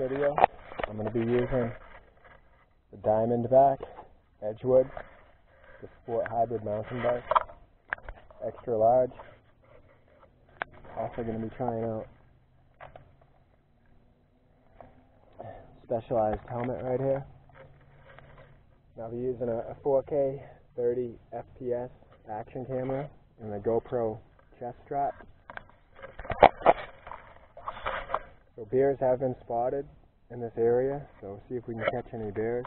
video. I'm going to be using the Diamondback Edgewood, the Sport Hybrid Mountain Bike, extra large. Also going to be trying out specialized helmet right here. I'll be using a, a 4K 30 FPS action camera and a GoPro chest strap. So bears have been spotted in this area, so see if we can catch any bears.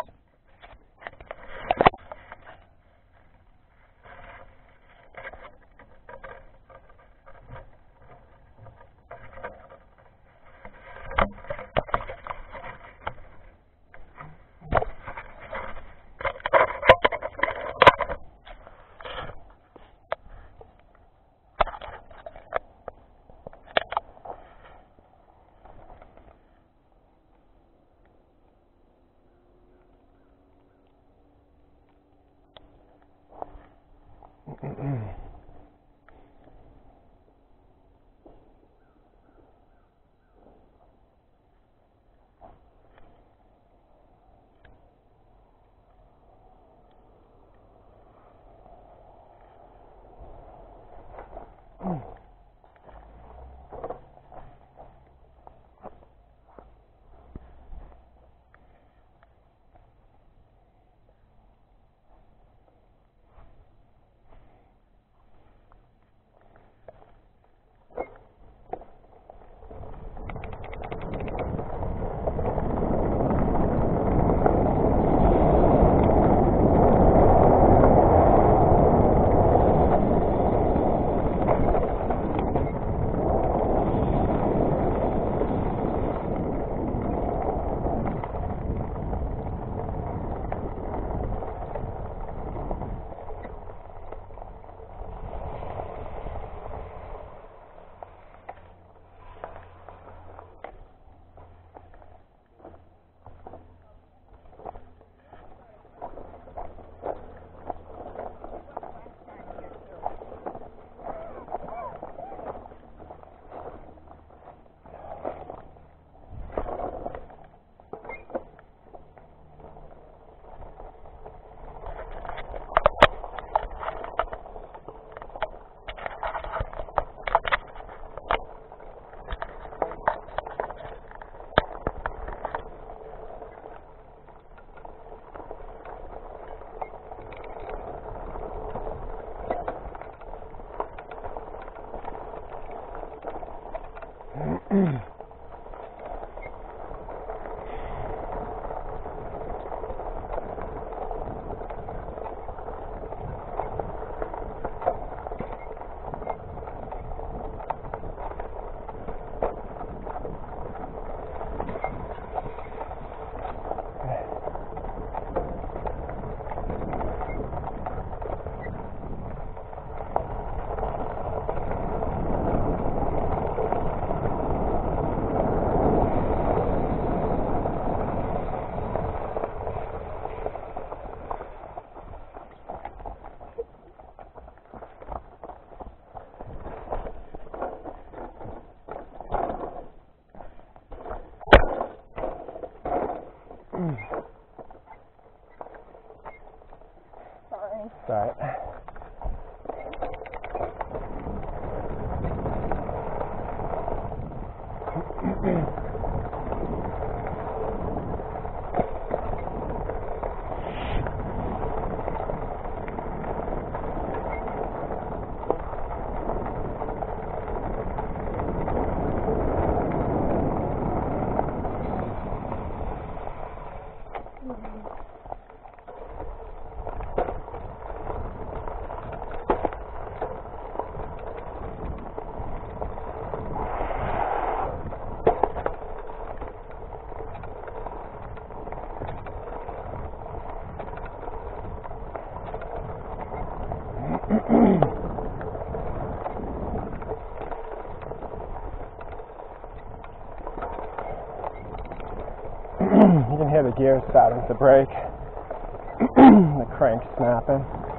mm Sorry. you can hear the gears starting to break, the crank snapping.